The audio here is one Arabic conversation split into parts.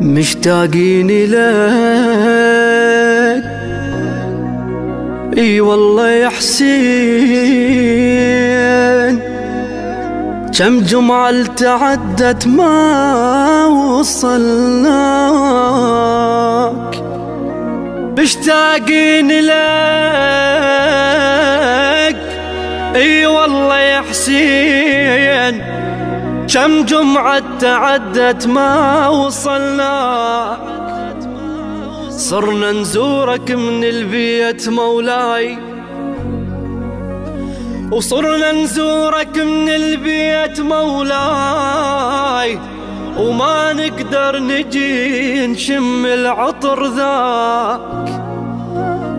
مشتاقين لك إي والله يا حسين كم جمعة تعدت ما وصلناك. مشتاقين لك إي والله يا حسين كم جمعة تعدت ما وصلنا؟ صرنا نزورك من البيت مولاي. وصرنا نزورك من البيت مولاي. وما نقدر نجي نشم العطر ذاك.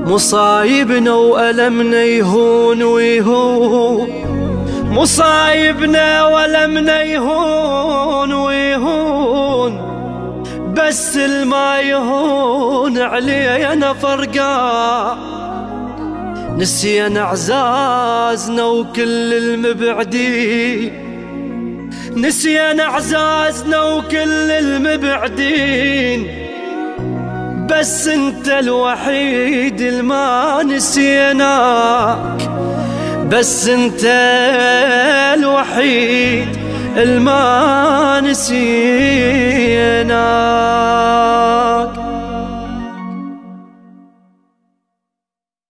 مصايبنا وألمنا يهون ويهون. مصايبنا ولمنا يهون ويهون بس الما يهون علينا فرقا. نسينا اعزازنا وكل المبعدين. نسينا اعزازنا وكل المبعدين. بس انت الوحيد الما نسيناك. بس انت الوحيد الما نسينا.